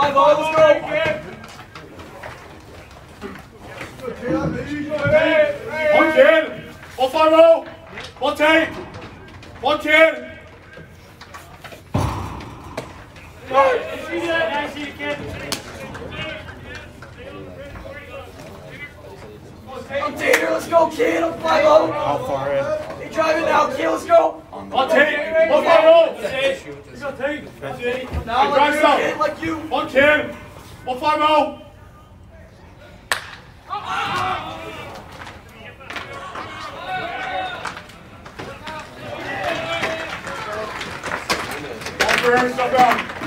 fly ball, let's go. One kid, one five roll, one take, one kid. I'm Tater, let's go, kid. I'm 5 How far in? They driving now, kid. Let's go. On take. One five roll. It's your team. That's it. Now, like you, kid, like you. On Kim. On 5 Stop down.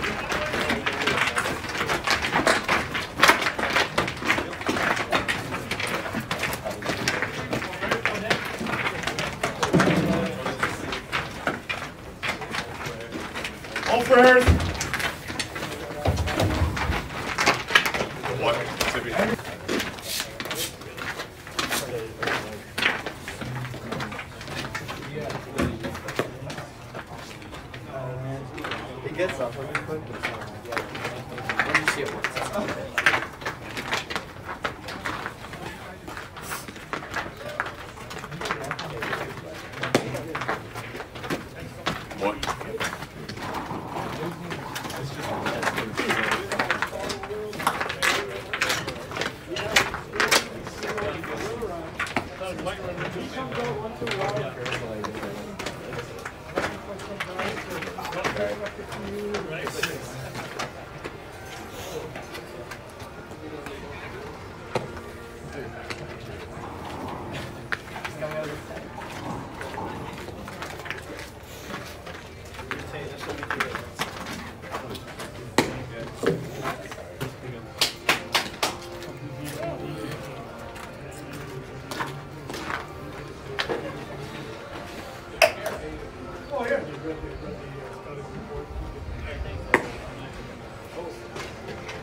Oh, yeah. Just read the, read. Uh,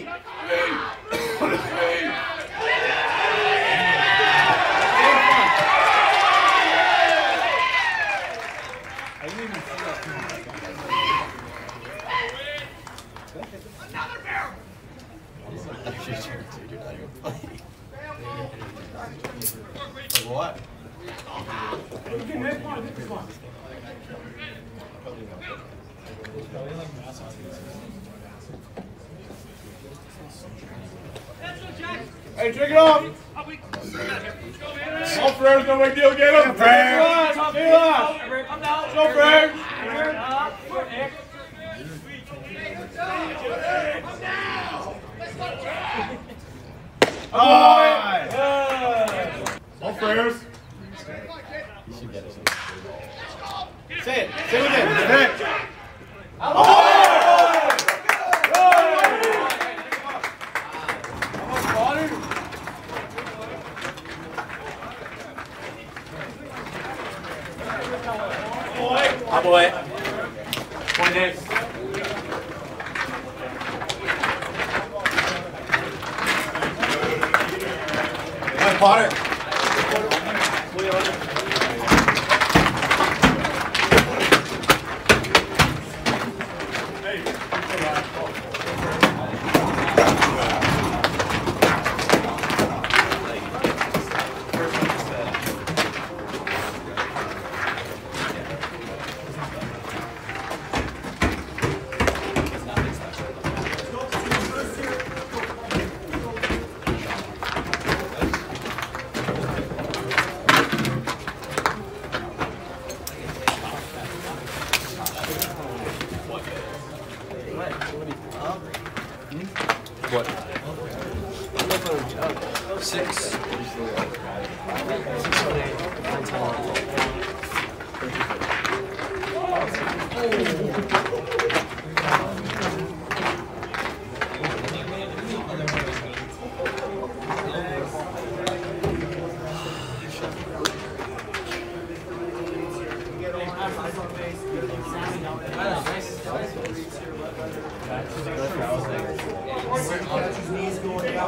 Six.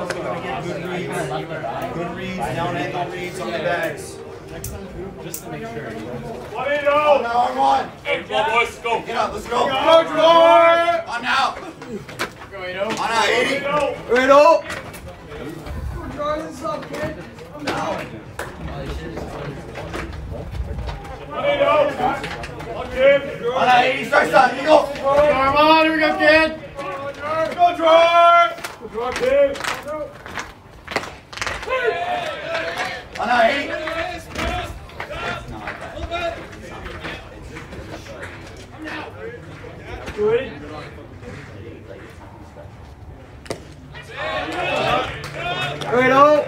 Good reads, Good reads, down angle reads on the bags. Just to make sure. One in, Oh, go. now on one. Hey, come on, boys. Go. Get up, let's go. Go, George. On out. On out, 80. Go. Right up. One in, go. One in. On out, 80. Strike shot. Eagle. Come on, here we go, kid. Go, George. On out, 80. Good. Right up.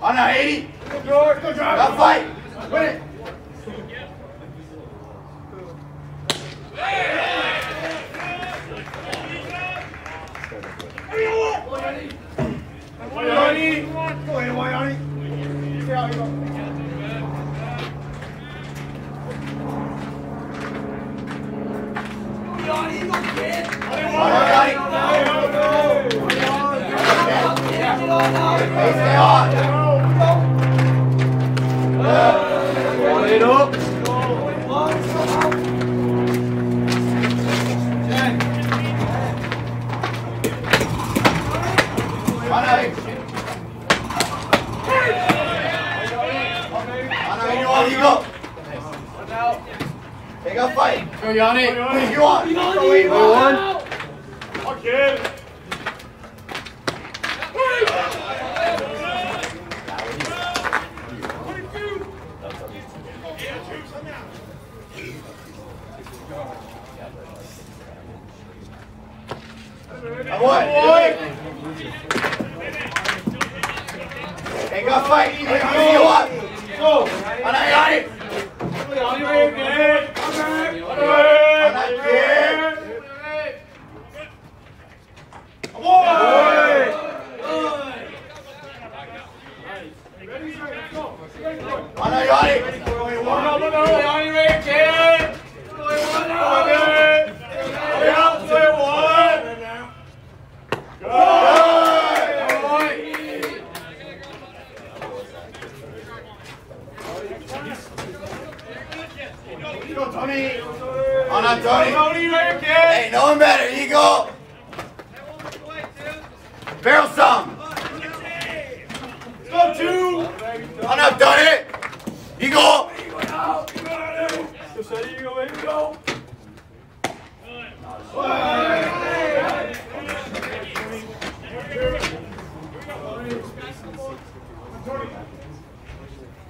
On out, 80. Go, George. Go, George. Got fight. Win it. Go. On out, 80. Hey, stay on. Right up. On out, 80. On out, 81. Eagle. They got fight. Go, Yanni. What do you want? Go, 81. One kid. On what? They got fight. Hey, who do Go! on, on Tony. Tony right here, Hey, no one better, Eagle. Barrel some. Let's go two. On up, Tony. Eagle.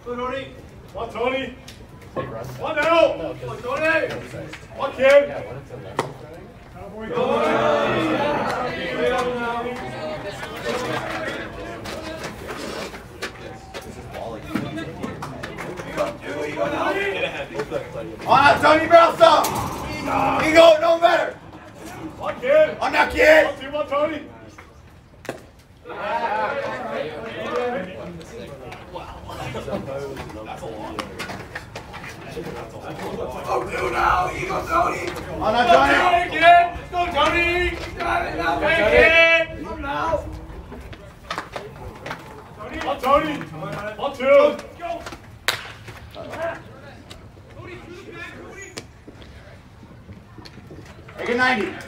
Tony. What Tony. Say run. One now. No, Tony. One kid. Yeah, when it's a running. On up, Tony Brownstone. Eagle, no better. One kid. On now, kid. One, two, one, Tony. On now, Tony. Tony, kid. Let's go, Tony. Hey, kid. One, Tony. One, two. Go. Take a 90.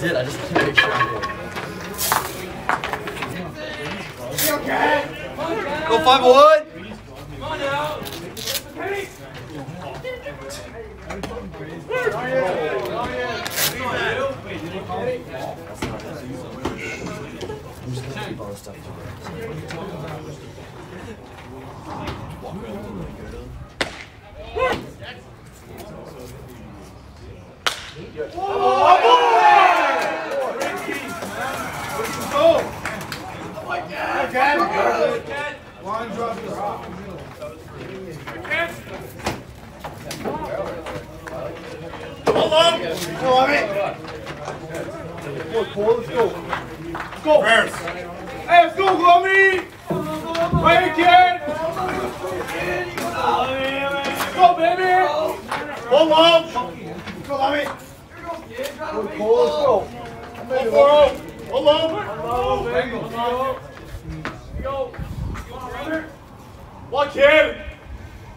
did. I just wanted to make sure I did. Go five one. Come on now. I'm just gonna keep all this stuff. Hold on. Go on it. Go, Paul, let's go. Let's go. Bears. Hey, let's go, Glummy. Here, kid. Let's go, baby. Hold on. Let's go, Lummy. Go, Paul, let's go. Hold on. Hold on. One kid.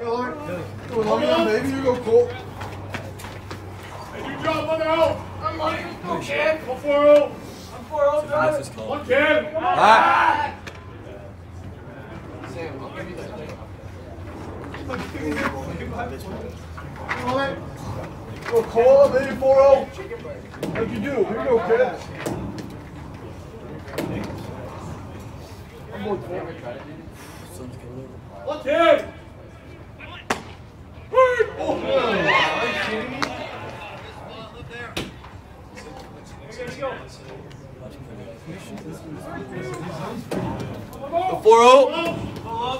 Go on. Go on, baby. You go, Cole. Hey, you drop one out. I'm like, go, kid. Go for it. I'm 4 0 drive. One kid. Ah. Go on. Go, Cole, baby, 4 0. Like you do. Here you go, kid. More, Cole. One kid. Oh.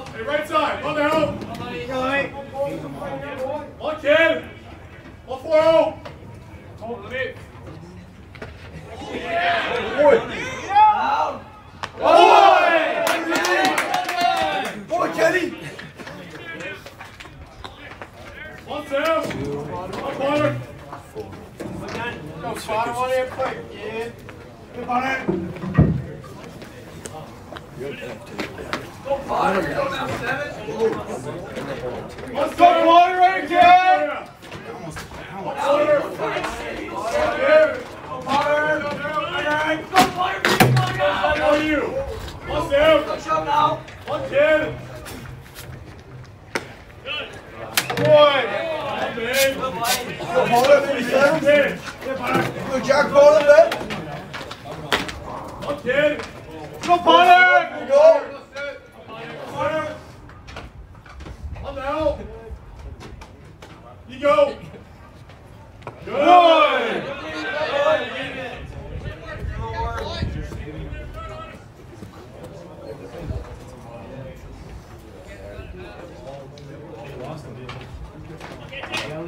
The oh. One kid. One oh. Boy. Boy, Kenny. One down. One corner. Go, Spotter. One here, quick. Yeah. Good on it. Let's go, Potter, right here! Potter! Here! Potter! Alright! Go, fire, please, come on How now. are you? What's down? Go, shove now. One kid! Boy! One big! Go, Potter, 37! Kid! Go, Jack Potter, man! One kid! Go, Potter! Go! Potter! One down! You go! Good! Jacob, maybe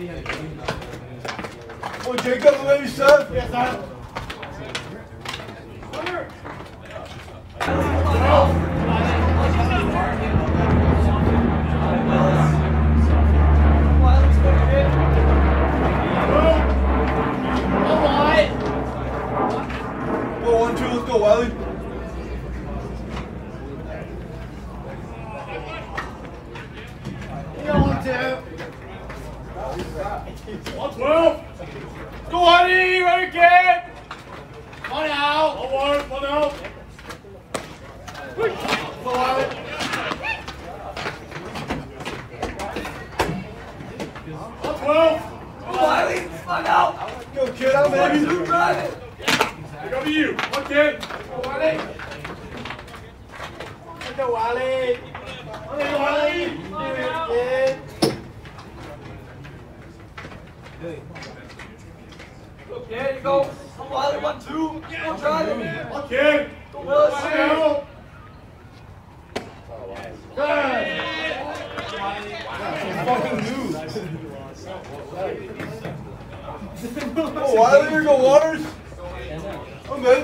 Oh, Jacob, will you serve? Yes, sir. Oh, go, Wiley. Go on, E, ready, kid. One out. One out. One out. Go on. One twelve. Wiley, fuck out. Go, kid, I'm Fuck in. you, drive it. Go to you. One kid. Go Wiley. Go Wiley. Go Wiley. Kid. Okay, you go. Come one, two. Go drive it. One kid. Go Willis. One out. Fucking news. Go, Wiley, or go Waters. I'm good.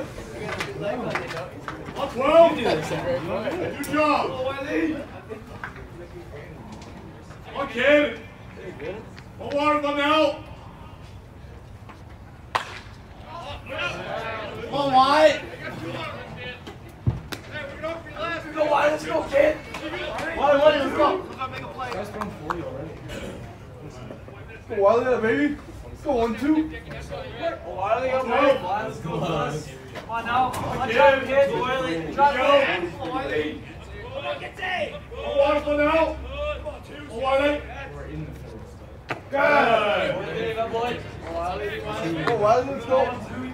One twelve. Good job. Kid. One water, one out. Come on, Wyatt. Go Wyatt, let's go, kid. Wiley, Wiley, let's go. Going for you already. Go, that baby. Go one, two. Wiley, up there. Wiley, let's go, Willis. Come on now. Drive it, kid. Wiley, drive it. Come on, out. Water. Good. Wiley, go, boy. Wiley, Wiley. Go, Wiley, let's go.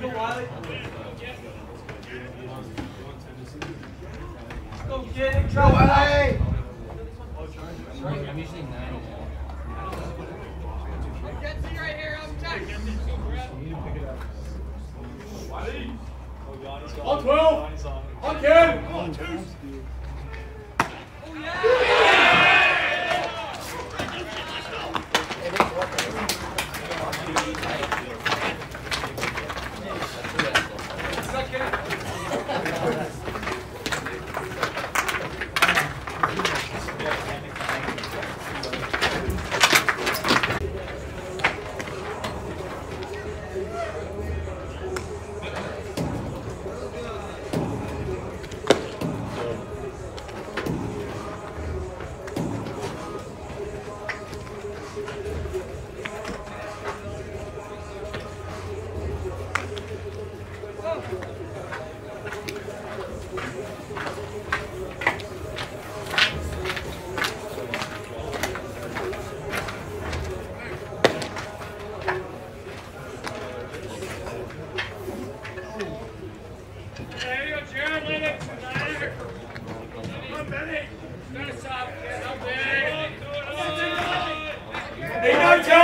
Go, Wiley. Go, kid. I'm usually nine. One twelve. One kid. There you go, Jared. Let it. Come on, Benny. Nice job, kid. Up there. Eight, nine, ten. Here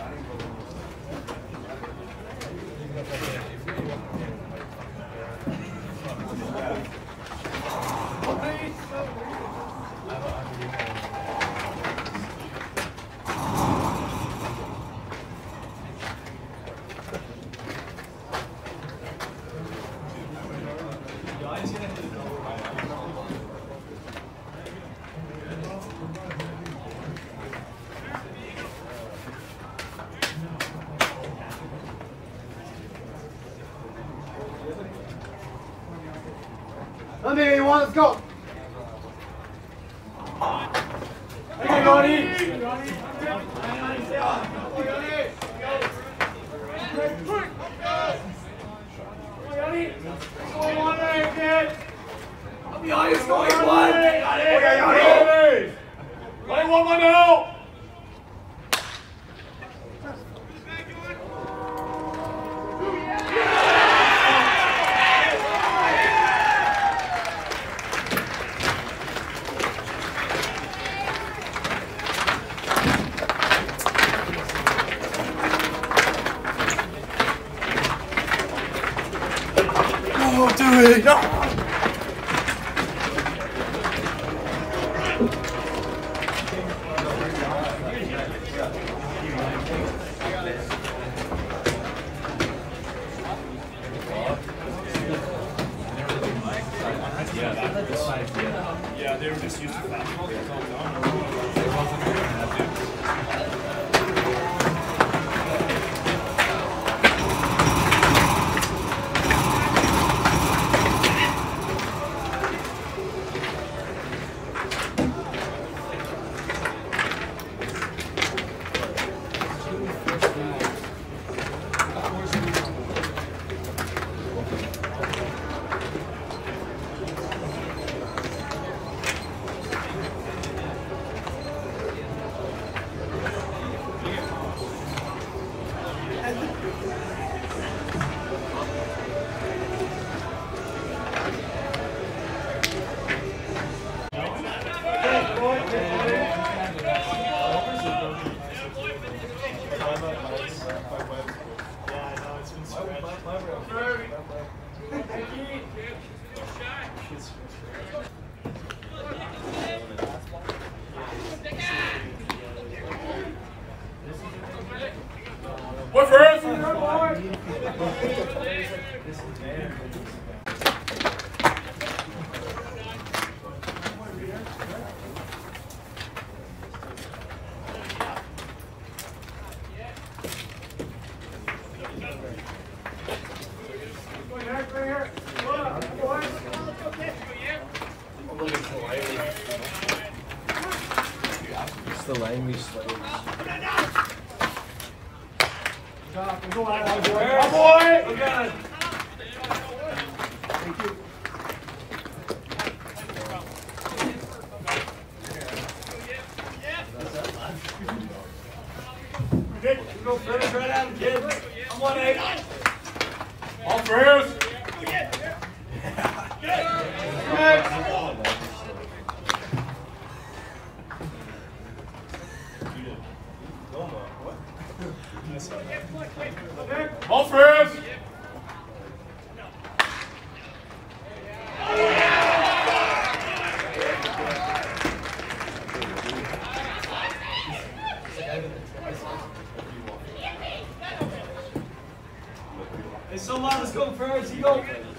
Let's go, Ferris. You.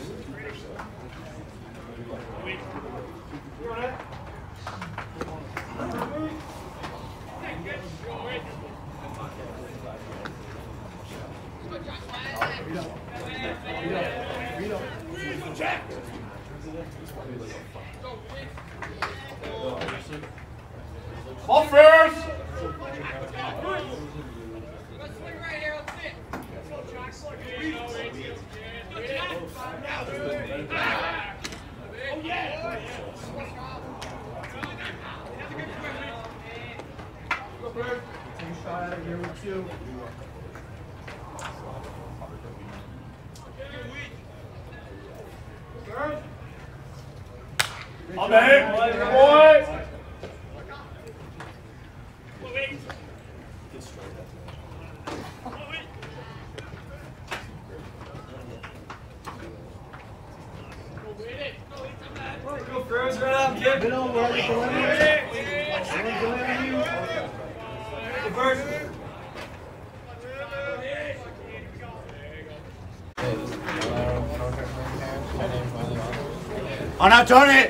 ကြောတဲ့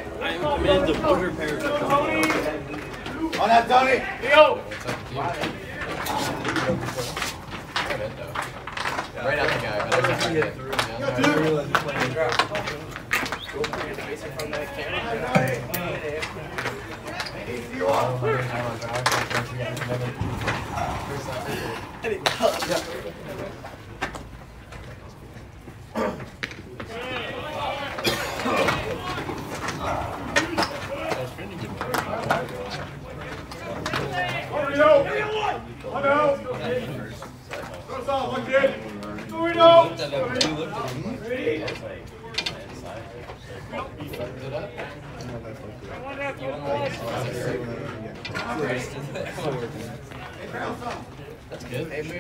Hey,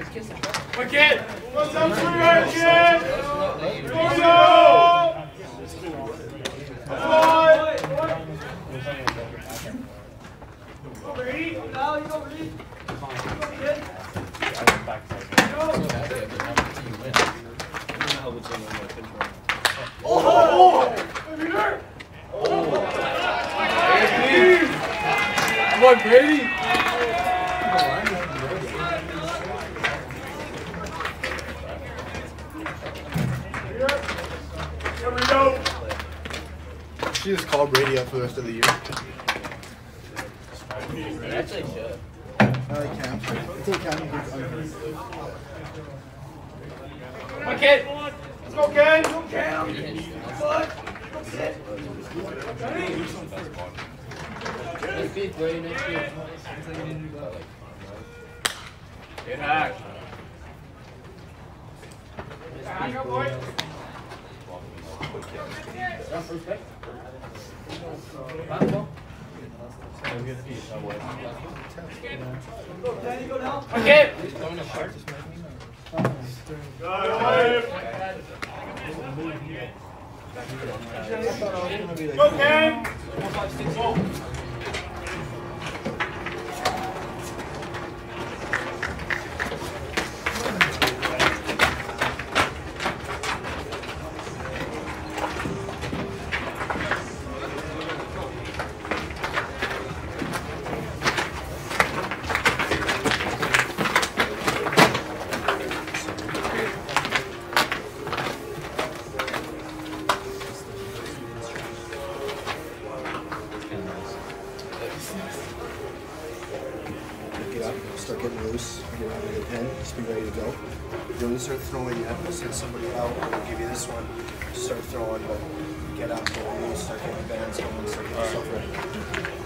What's up, sweetheart. pen, just be ready to go. Then when you start throwing, you have to send somebody out, or we'll give you this one, start throwing, but get out, go, start getting bands, and start getting stuff ready.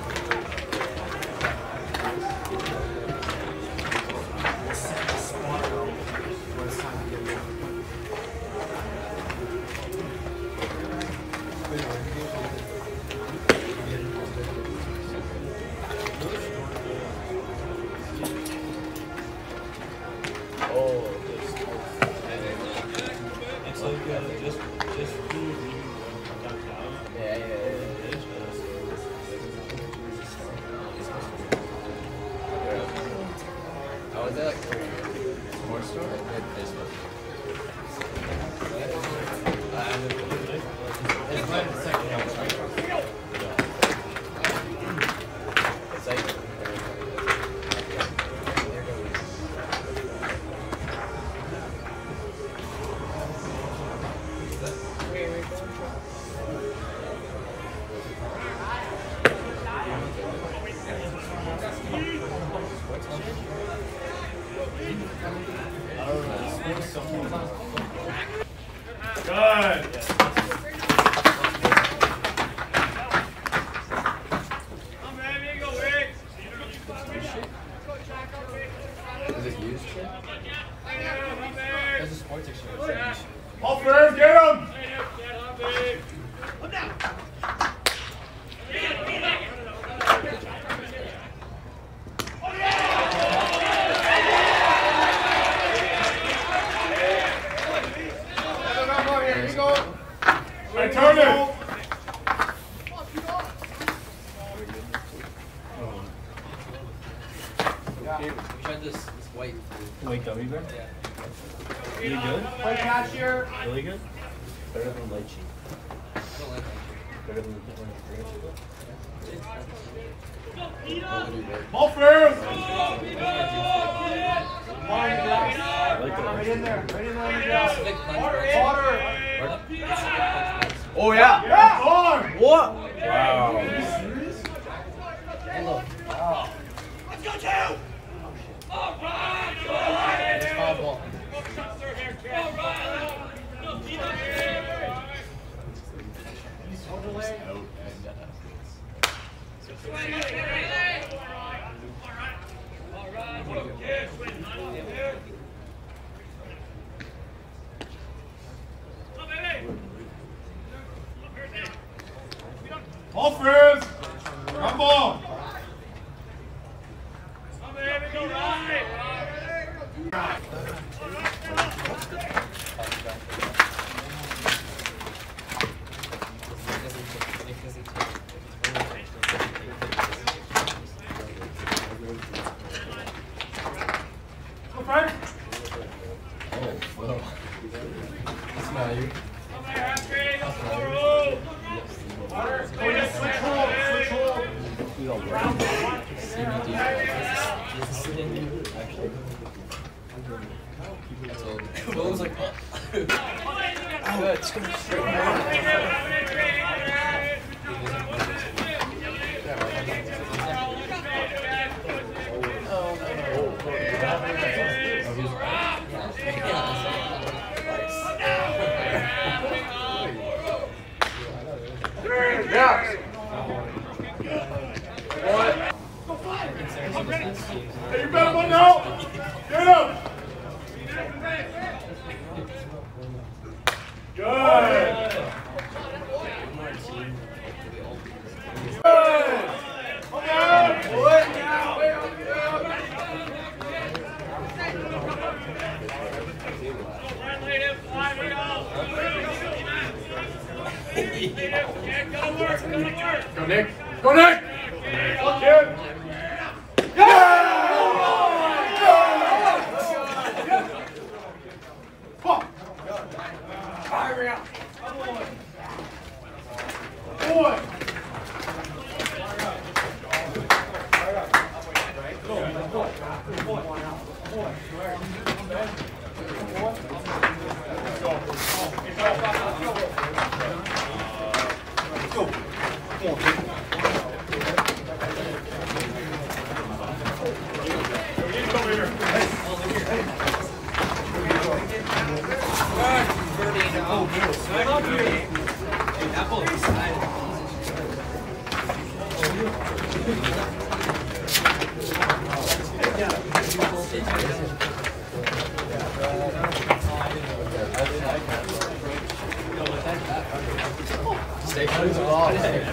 All Mulford! Right in there, right in there. Water! Oh, yeah. yeah. What? Wow. Go, Nick. Go, Nick. Go, Nick. Oh, good. So I love you. Hey, that ball is Stay close to the.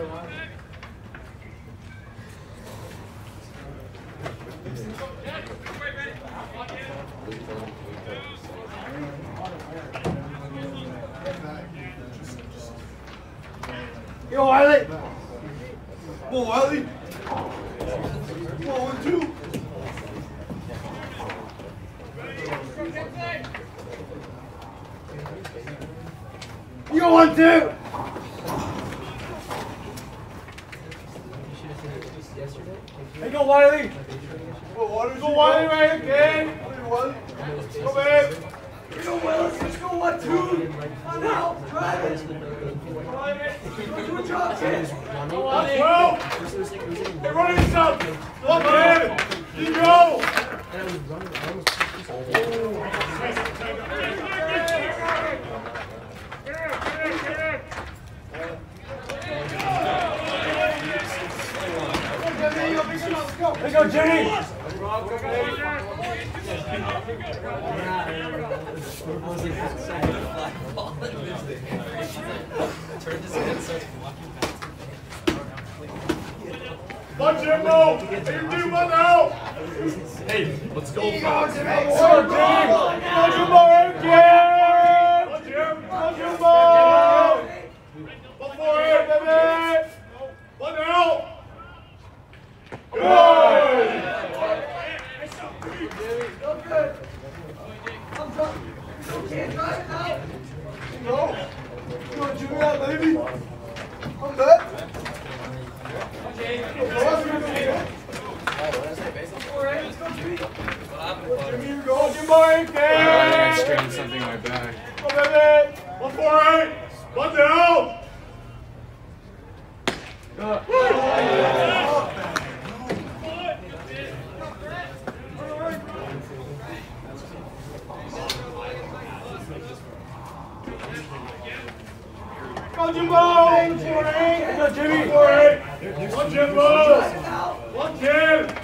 Yo, Wiley! Come on, Wiley! Come on, one, two! You one, two. Go Jimbo! Go Jimmy! Go Jimmy! Go Jimbo! Go Jim!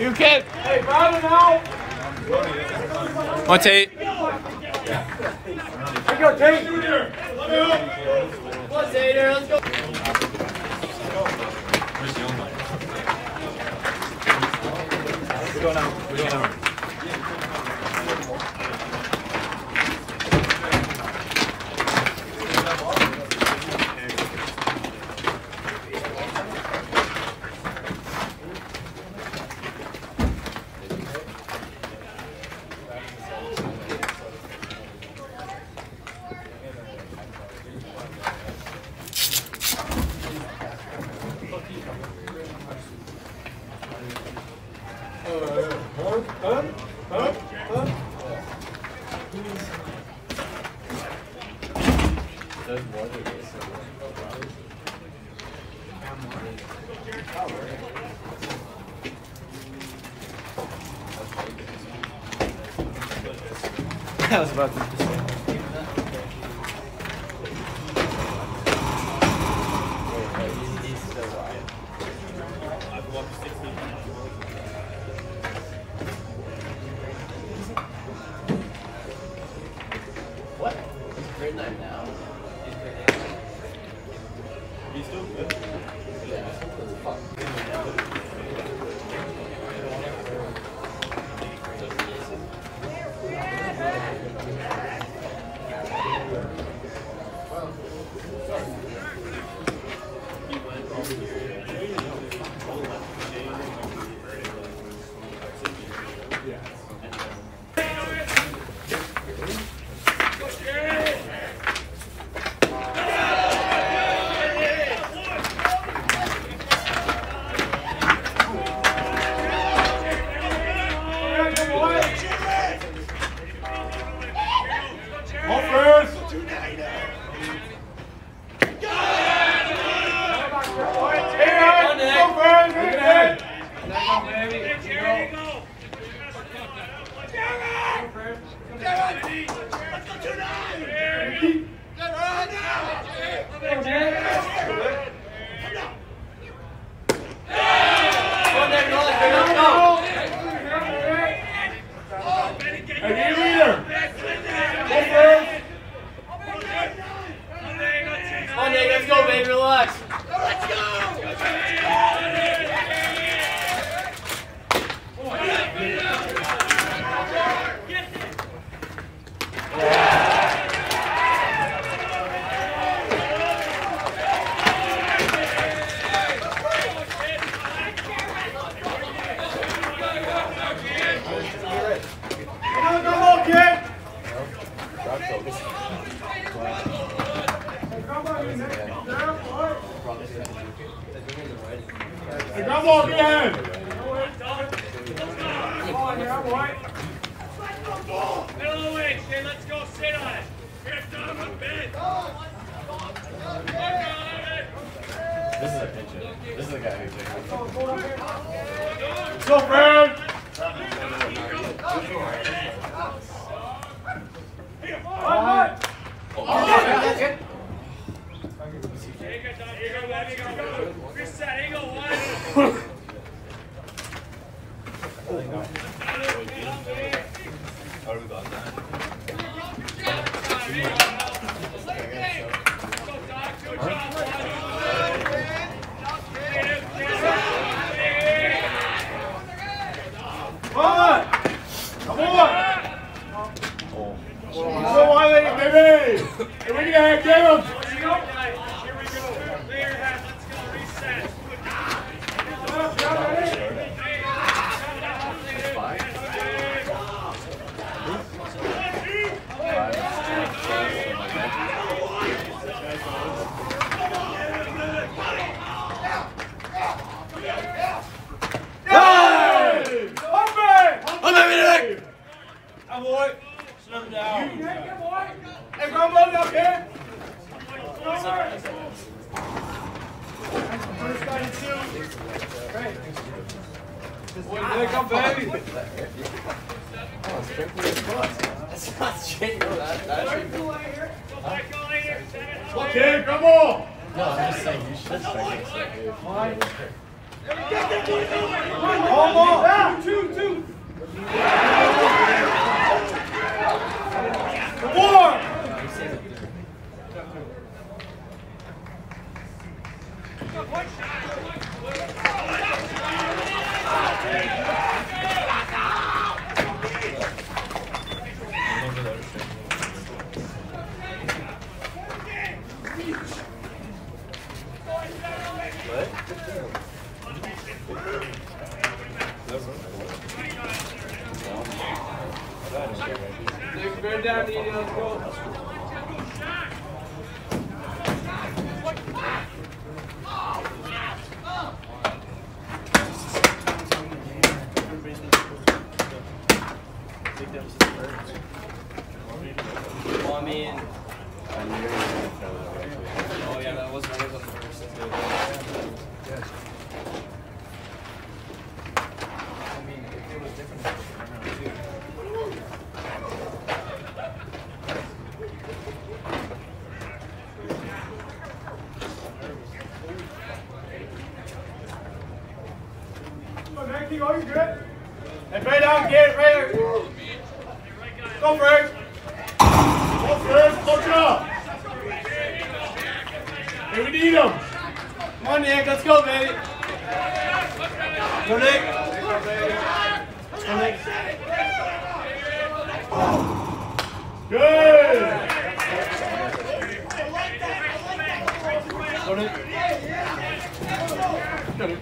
You can. Hey, Bowden out. One take. Here you go, Tate. Let's go. Let's go. Where's the online? We're going out. We're going out. Hey, we need them. Come on, Nick. Let's go, baby. Go, Nick. Go, Nick. Good. Go, Nick. Go, Nick.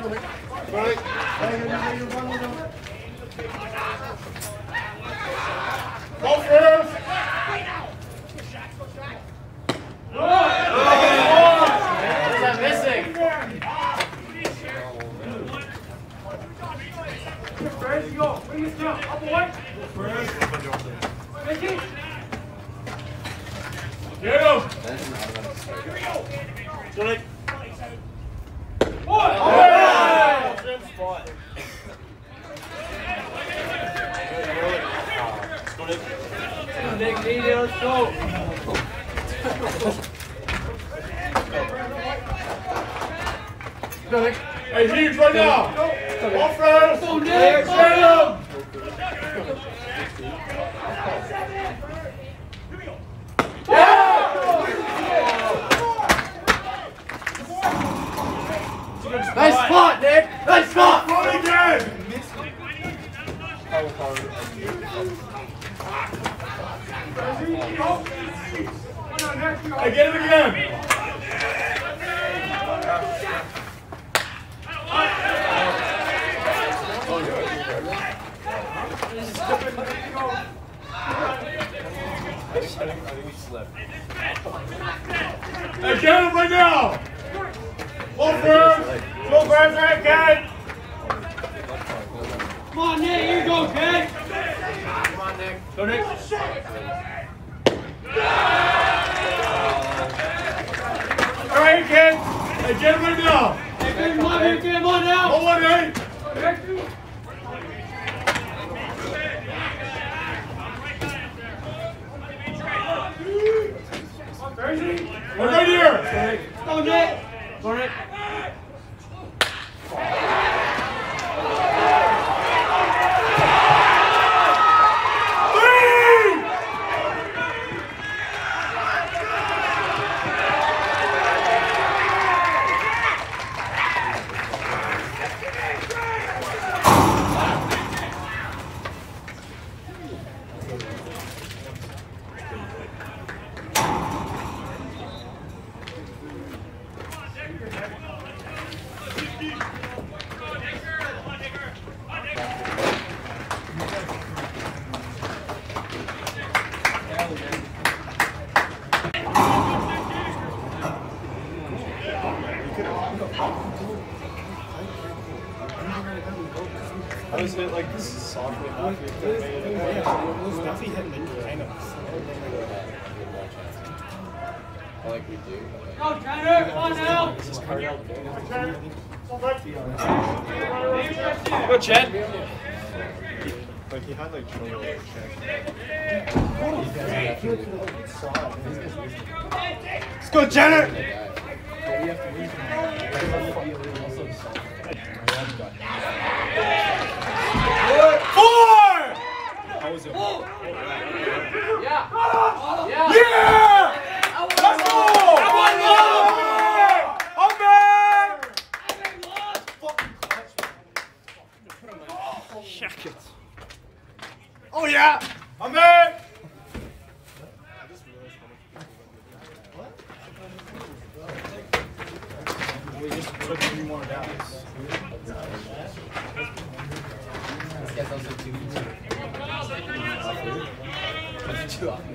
Go, Nick. Go, Nick. Go first. First, you go. Bring this Hey, Hughes, right now. Off road. Go, Nick. Go. Nice spot, Nick. Nice spot. Hey, get him again. Hey, get him right now. First. Go right again. Come on, Nick. Here you go, kid. Go, Nick. All right, kid. Hey, get right now. Hey, come on, here, kid. On now. Hold on, hey. We're right here. Go, Nick. Go, Nick.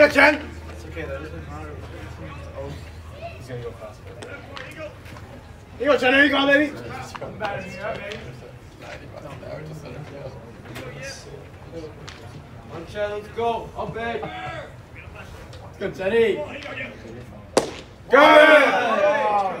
got Jen. It's okay, that doesn't matter. Oh, He's gonna go faster. You go, Jenner. You go, baby. One Chad, let's go. I'm. Good, Teddy. Good.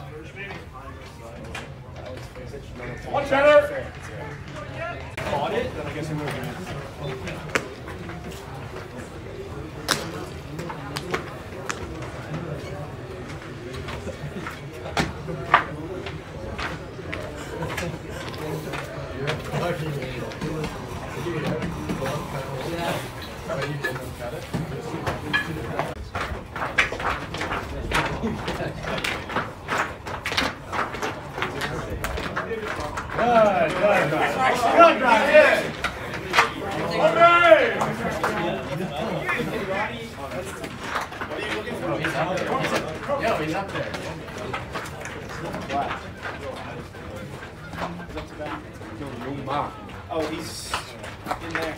One Jenner. Caught it, then I guess I'm gonna But you didn't cut it? Oh, he's up there. He's yo, he's up there. Oh, he's in there.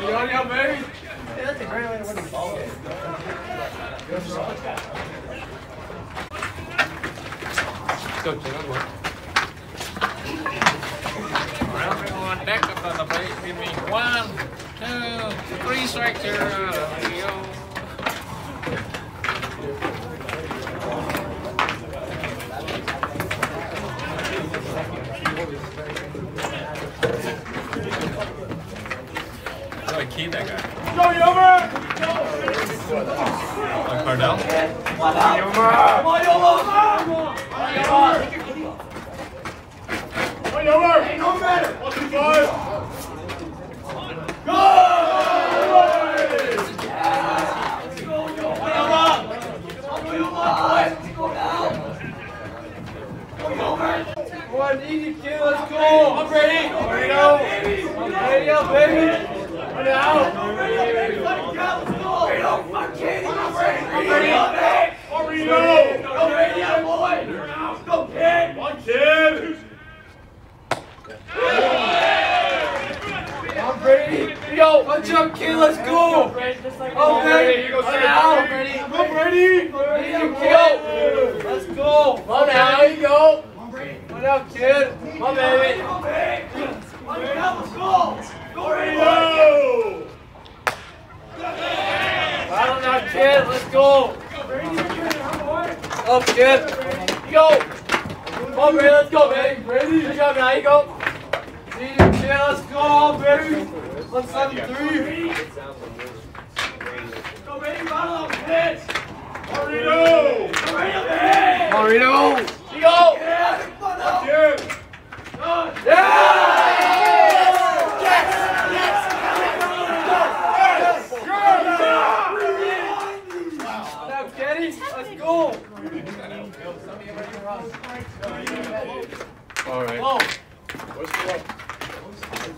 You the ball. Deck up on the plate. Give me one, two, three strikes here. There you go. How do I key that guy? Joey, over! Like Cardell? Joey, over! Hey, no matter! One, two, five! One easy kid, let's go. I'm ready. I'm ready up, baby. I'm ready up, baby. Ready out. I'm ready. Let it go. Let's go. Up, I'm ready. I'm ready. I'm ready up, baby. Marino! Go up, boy. Go, kid. One kid! I'm ready. Yo, watch out, kid. Let's go. I'm ready. Here you go, Ready out. I'm ready. Go, Brady! Ready up. Let's go. Come on now. Here you go. I'm ready. Come out, kid. My baby. Let's go. Go ready. Go! Battle now, kid. Let's go. Up, kid. You go. Come on, Brady. Let's go, baby. Brady. Good job. Now you go. Let's go, baby. Seven three. Go, baby. Battle up, kid. Marino! Marino. You go. Kid! Now, Kenny. Let's go. All right. Whoa.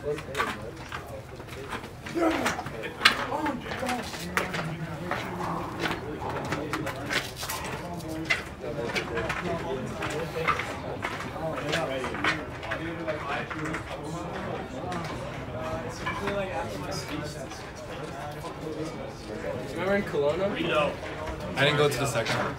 Remember in Kelowna? I didn't go to the second one.